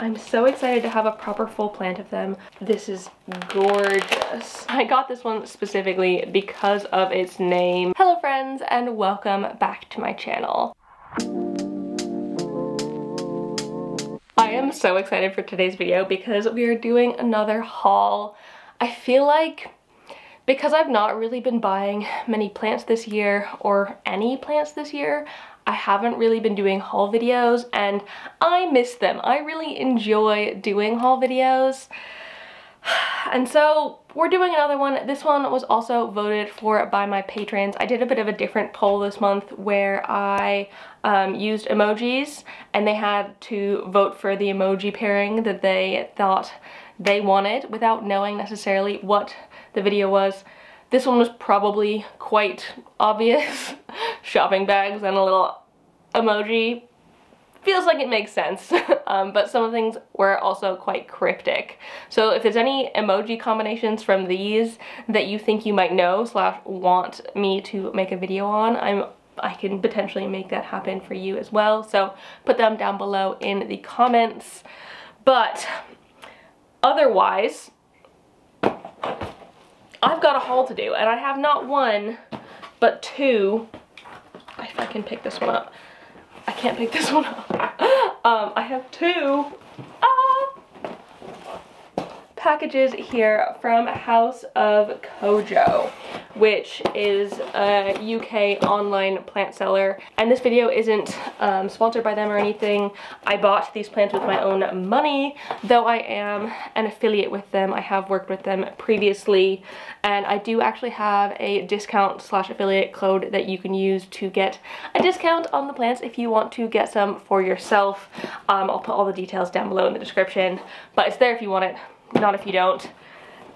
I'm so excited to have a proper full plant of them. This is gorgeous. I got this one specifically because of its name. Hello friends and welcome back to my channel. I am so excited for today's video because we are doing another haul. I feel like because I've not really been buying many plants this year or any plants this year, I haven't really been doing haul videos and I miss them. I really enjoy doing haul videos. And so we're doing another one. This one was also voted for by my patrons. I did a bit of a different poll this month where I um, used emojis and they had to vote for the emoji pairing that they thought they wanted without knowing necessarily what the video was. This one was probably quite obvious. Shopping bags and a little emoji. Feels like it makes sense, um, but some of the things were also quite cryptic. So if there's any emoji combinations from these that you think you might know slash want me to make a video on, I'm I can potentially make that happen for you as well. So put them down below in the comments. But otherwise, I've got a haul to do and I have not one, but two, if I can pick this one up. I can't pick this one up. Um, I have two packages here from House of Kojo, which is a UK online plant seller. And this video isn't um, sponsored by them or anything. I bought these plants with my own money, though I am an affiliate with them. I have worked with them previously, and I do actually have a discount slash affiliate code that you can use to get a discount on the plants if you want to get some for yourself. Um, I'll put all the details down below in the description, but it's there if you want it not if you don't.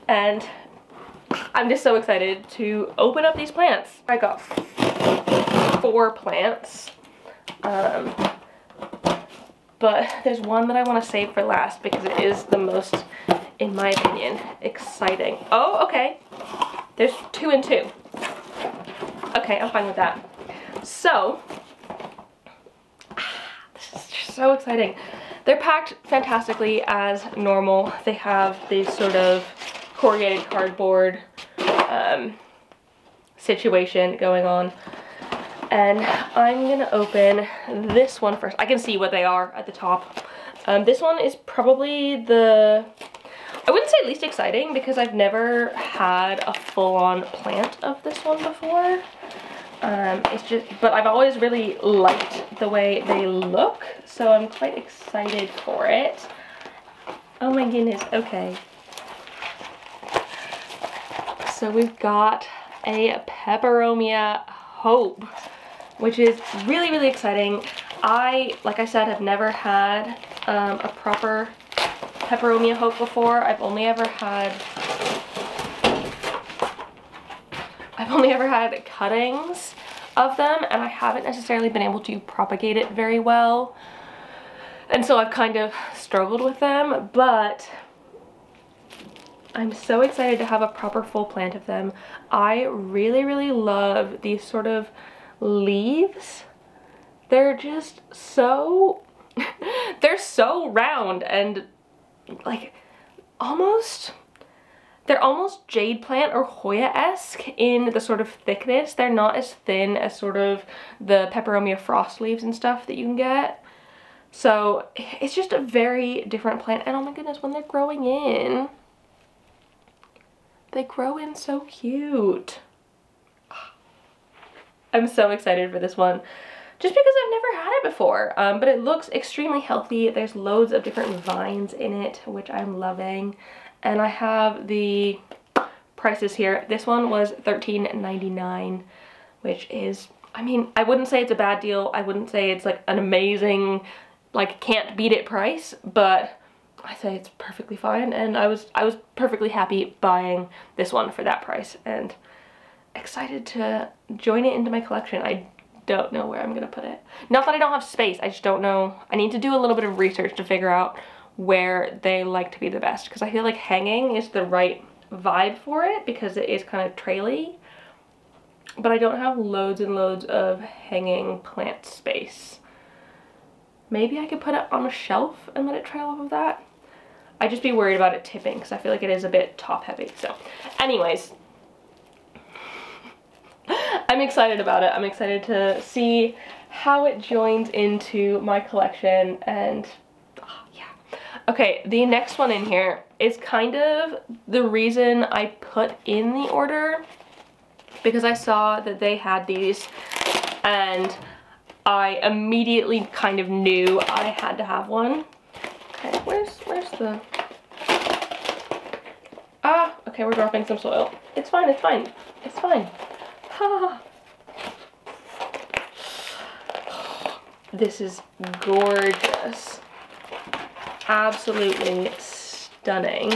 And I'm just so excited to open up these plants. I got four plants. Um, but there's one that I want to save for last because it is the most, in my opinion, exciting. Oh, okay. There's two and two. Okay, I'm fine with that. So, this is so exciting. They're packed fantastically as normal. They have these sort of corrugated cardboard um, situation going on. And I'm gonna open this one first. I can see what they are at the top. Um, this one is probably the, I wouldn't say least exciting because I've never had a full-on plant of this one before. Um, it's just, but I've always really liked the way they look, so I'm quite excited for it. Oh my goodness, okay. So we've got a Peperomia Hope, which is really, really exciting. I, like I said, have never had um, a proper Peperomia Hope before. I've only ever had I've only ever had cuttings of them and I haven't necessarily been able to propagate it very well. And so I've kind of struggled with them, but I'm so excited to have a proper full plant of them. I really, really love these sort of leaves. They're just so, they're so round and like almost they're almost jade plant or Hoya-esque in the sort of thickness. They're not as thin as sort of the peperomia frost leaves and stuff that you can get. So it's just a very different plant. And oh my goodness, when they're growing in, they grow in so cute. I'm so excited for this one just because I've never had it before. Um, but it looks extremely healthy. There's loads of different vines in it, which I'm loving and I have the prices here. This one was $13.99, which is, I mean, I wouldn't say it's a bad deal. I wouldn't say it's like an amazing, like can't beat it price, but I say it's perfectly fine. And I was, I was perfectly happy buying this one for that price and excited to join it into my collection. I don't know where I'm gonna put it. Not that I don't have space, I just don't know. I need to do a little bit of research to figure out where they like to be the best because I feel like hanging is the right vibe for it because it is kind of traily but I don't have loads and loads of hanging plant space maybe I could put it on a shelf and let it trail off of that. I'd just be worried about it tipping because I feel like it is a bit top heavy. So anyways, I'm excited about it. I'm excited to see how it joins into my collection and. Okay, the next one in here is kind of the reason I put in the order because I saw that they had these and I immediately kind of knew I had to have one. Okay, where's, where's the... Ah, okay, we're dropping some soil. It's fine, it's fine, it's fine. Ha! This is gorgeous. Absolutely stunning.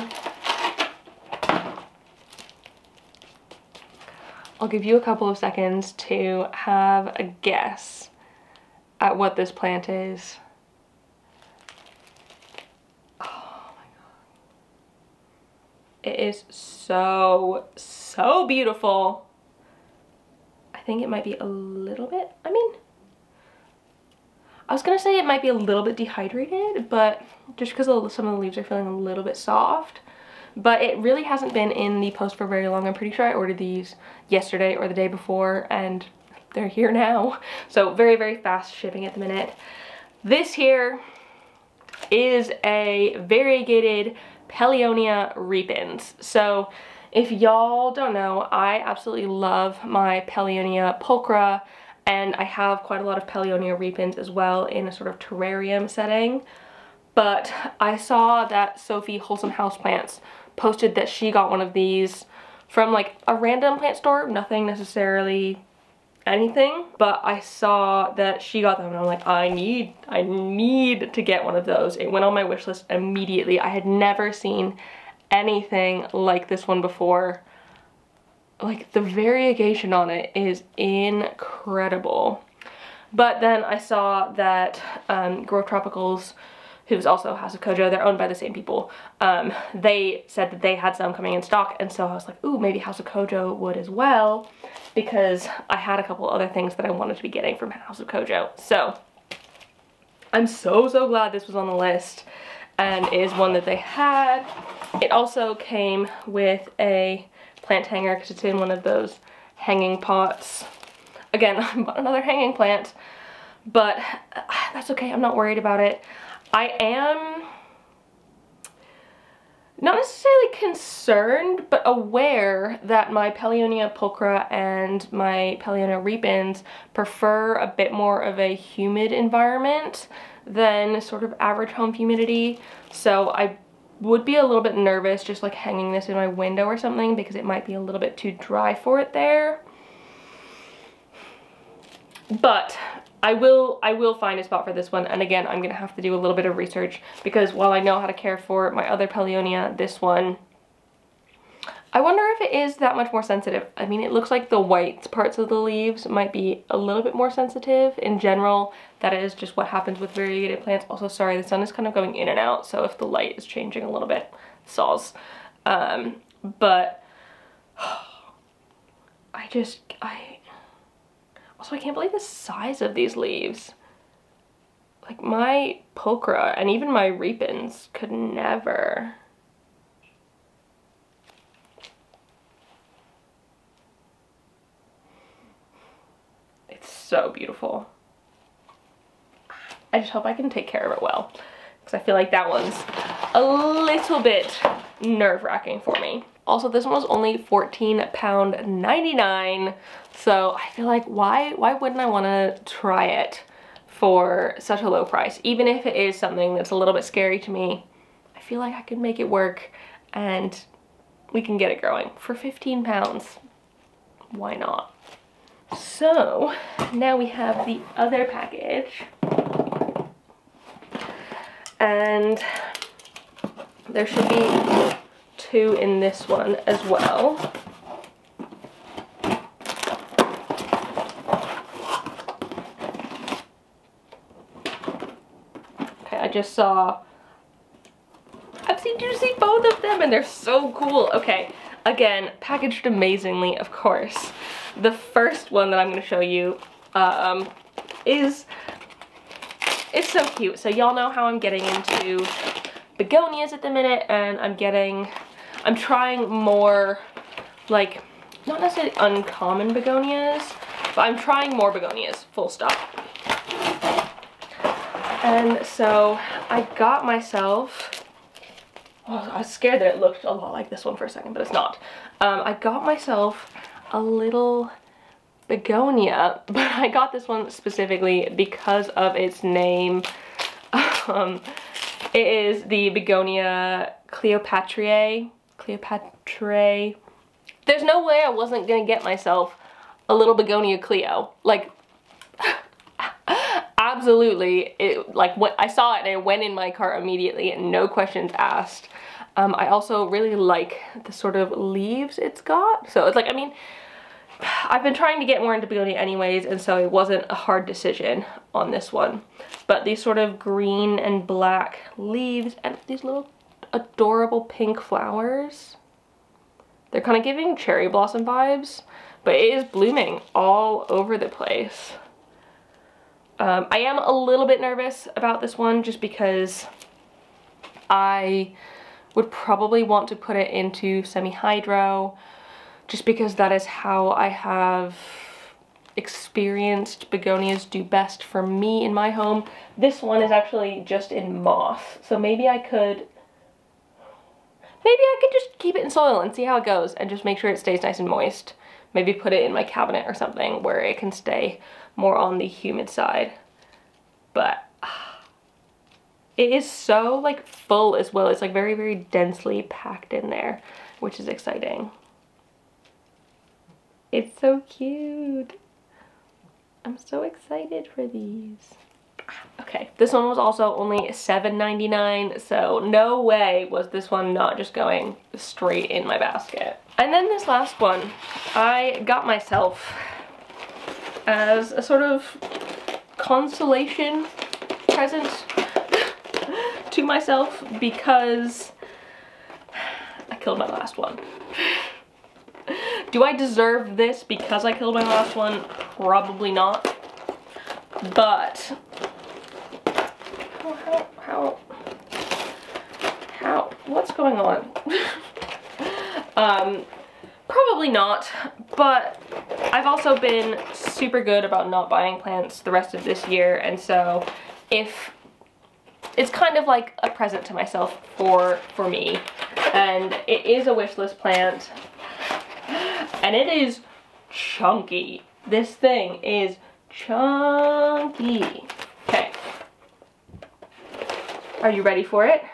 I'll give you a couple of seconds to have a guess at what this plant is. Oh my god. It is so, so beautiful. I think it might be a little bit, I mean, I was gonna say it might be a little bit dehydrated, but just because some of the leaves are feeling a little bit soft. But it really hasn't been in the post for very long. I'm pretty sure I ordered these yesterday or the day before and they're here now. So very, very fast shipping at the minute. This here is a variegated Pellionia repens. So if y'all don't know, I absolutely love my Pellionia pulchra and I have quite a lot of Pellionia repens as well in a sort of terrarium setting. But I saw that Sophie Wholesome Houseplants posted that she got one of these from like a random plant store, nothing necessarily anything, but I saw that she got them and I'm like, I need, I need to get one of those. It went on my wish list immediately. I had never seen anything like this one before. Like the variegation on it is incredible. But then I saw that um, Grove Tropicals who's also House of Kojo, they're owned by the same people, um, they said that they had some coming in stock and so I was like, ooh, maybe House of Kojo would as well because I had a couple other things that I wanted to be getting from House of Kojo. So I'm so, so glad this was on the list and is one that they had. It also came with a plant hanger because it's in one of those hanging pots. Again, I bought another hanging plant, but uh, that's okay. I'm not worried about it. I am not necessarily concerned, but aware that my Pellionia pulchra and my Pellionia repens prefer a bit more of a humid environment than sort of average home humidity. So I would be a little bit nervous just like hanging this in my window or something because it might be a little bit too dry for it there. But I will I will find a spot for this one and again I'm gonna have to do a little bit of research because while I know how to care for my other Pellionia, this one I wonder if it is that much more sensitive. I mean it looks like the white parts of the leaves might be a little bit more sensitive. In general that is just what happens with variegated plants. Also sorry the sun is kind of going in and out so if the light is changing a little bit, saws. Um, but I just I also, I can't believe the size of these leaves. Like my pulchra and even my repens could never. It's so beautiful. I just hope I can take care of it well because I feel like that one's a little bit nerve-wracking for me. Also, this one was only 14 pound 99. So I feel like why, why wouldn't I want to try it for such a low price? Even if it is something that's a little bit scary to me, I feel like I could make it work and we can get it growing for 15 pounds. Why not? So now we have the other package and there should be two in this one as well. Okay, I just saw, I've seen, you see both of them and they're so cool. Okay, again, packaged amazingly, of course. The first one that I'm going to show you um, is it's so cute. So y'all know how I'm getting into begonias at the minute and I'm getting, I'm trying more like, not necessarily uncommon begonias, but I'm trying more begonias, full stop. And so I got myself, oh, I was scared that it looked a lot like this one for a second, but it's not. Um, I got myself a little begonia, but I got this one specifically because of its name. Um, it is the begonia Cleopatrae. Cleopatrae. There's no way I wasn't gonna get myself a little begonia Cleo. Like, absolutely. It, like, when I saw it and it went in my cart immediately and no questions asked. Um, I also really like the sort of leaves it's got. So it's like, I mean, I've been trying to get more into begonia anyways, and so it wasn't a hard decision on this one. But these sort of green and black leaves and these little adorable pink flowers. They're kind of giving cherry blossom vibes, but it is blooming all over the place. Um, I am a little bit nervous about this one just because I would probably want to put it into semi-hydro just because that is how I have experienced begonias do best for me in my home. This one is actually just in moss, so maybe I could, maybe I could just keep it in soil and see how it goes and just make sure it stays nice and moist. Maybe put it in my cabinet or something where it can stay more on the humid side. But it is so like full as well. It's like very, very densely packed in there, which is exciting. It's so cute. I'm so excited for these. Okay, this one was also only $7.99, so no way was this one not just going straight in my basket. And then this last one, I got myself as a sort of consolation present to myself because I killed my last one. Do I deserve this because I killed my last one? Probably not. But, how, how, how, what's going on? um, probably not, but I've also been super good about not buying plants the rest of this year, and so if it's kind of like a present to myself for for me and it is a wish list plant and it is chunky. This thing is chunky. Okay. Are you ready for it?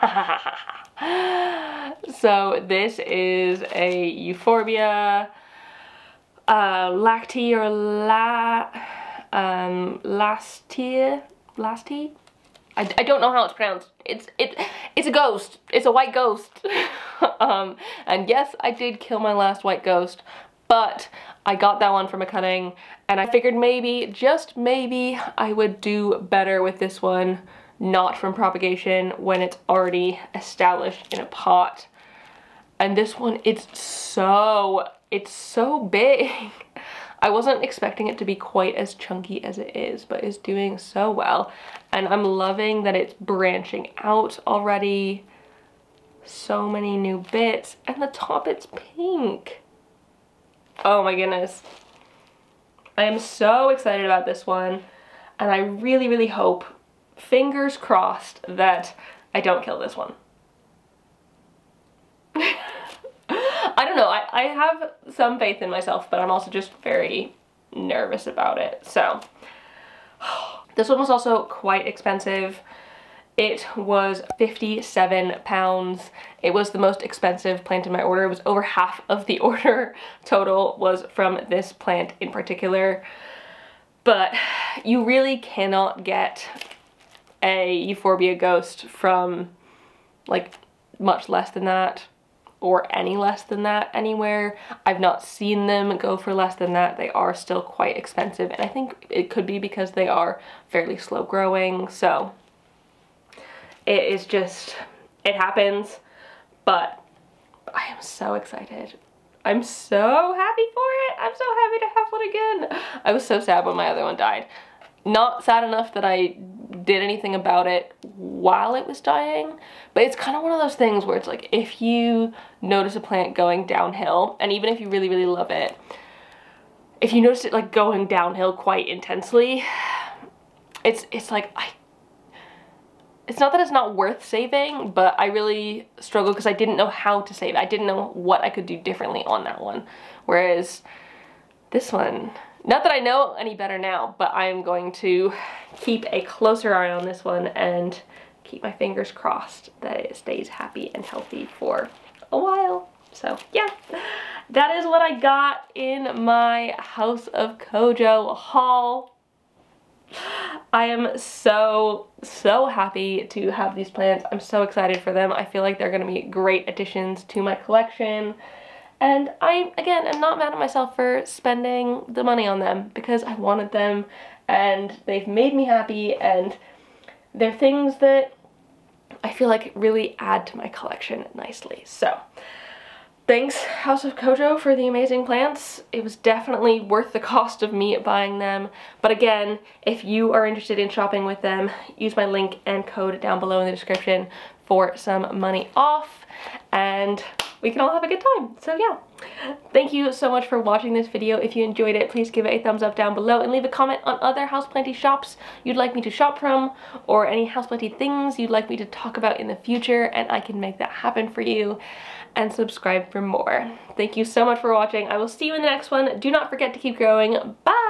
so this is a euphorbia uh, lacti or la um, lastia lastie I, I don't know how it's pronounced. It's it it's a ghost. It's a white ghost. um, and yes, I did kill my last white ghost, but I got that one from a cutting and I figured maybe, just maybe, I would do better with this one not from propagation when it's already established in a pot. And this one, it's so, it's so big. I wasn't expecting it to be quite as chunky as it is, but it's doing so well. And I'm loving that it's branching out already. So many new bits. And the top, it's pink. Oh my goodness. I am so excited about this one. And I really, really hope, fingers crossed, that I don't kill this one. I don't know, I, I have some faith in myself, but I'm also just very nervous about it. So, this one was also quite expensive. It was 57 pounds. It was the most expensive plant in my order. It was over half of the order total was from this plant in particular. But you really cannot get a Euphorbia Ghost from like much less than that or any less than that anywhere. I've not seen them go for less than that. They are still quite expensive and I think it could be because they are fairly slow growing so it is just, it happens but I am so excited. I'm so happy for it. I'm so happy to have one again. I was so sad when my other one died. Not sad enough that I did anything about it while it was dying, but it's kind of one of those things where it's like if you notice a plant going downhill, and even if you really, really love it, if you notice it like going downhill quite intensely, it's it's like I it's not that it's not worth saving, but I really struggled because I didn't know how to save it. I didn't know what I could do differently on that one. Whereas this one, not that I know any better now, but I'm going to keep a closer eye on this one and keep my fingers crossed that it stays happy and healthy for a while. So yeah, that is what I got in my House of Kojo haul. I am so, so happy to have these plants. I'm so excited for them. I feel like they're going to be great additions to my collection. And I, again, am not mad at myself for spending the money on them because I wanted them and they've made me happy and they're things that I feel like really add to my collection nicely. So Thanks House of Kojo for the amazing plants. It was definitely worth the cost of me buying them. But again, if you are interested in shopping with them, use my link and code down below in the description for some money off and we can all have a good time. So yeah, thank you so much for watching this video. If you enjoyed it, please give it a thumbs up down below and leave a comment on other houseplanty shops you'd like me to shop from or any houseplanty things you'd like me to talk about in the future and I can make that happen for you and subscribe for more. Thank you so much for watching. I will see you in the next one. Do not forget to keep growing. Bye!